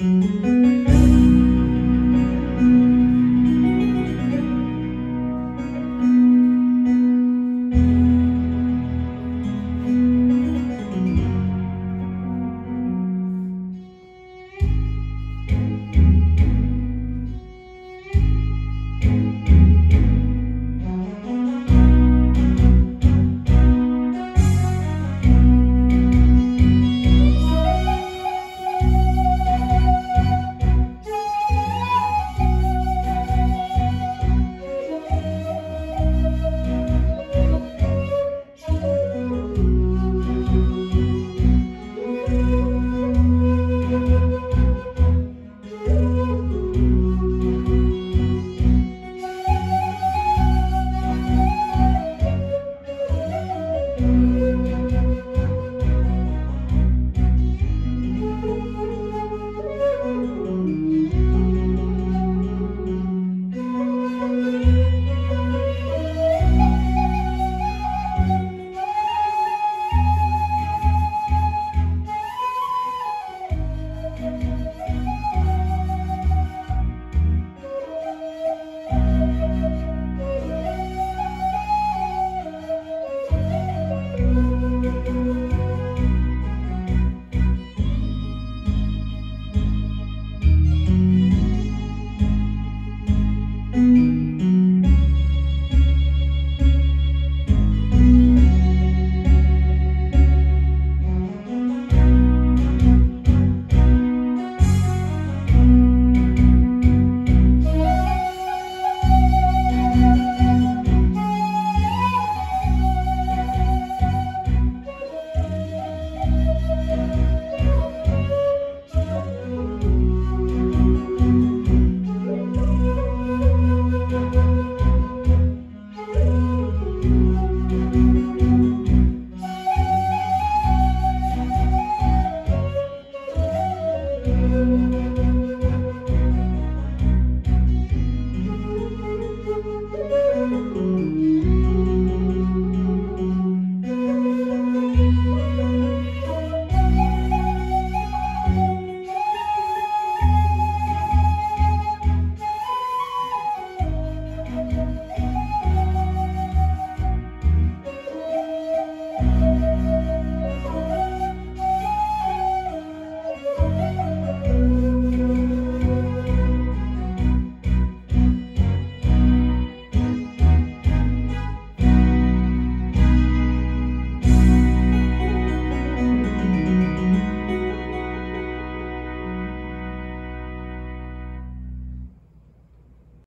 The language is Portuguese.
Música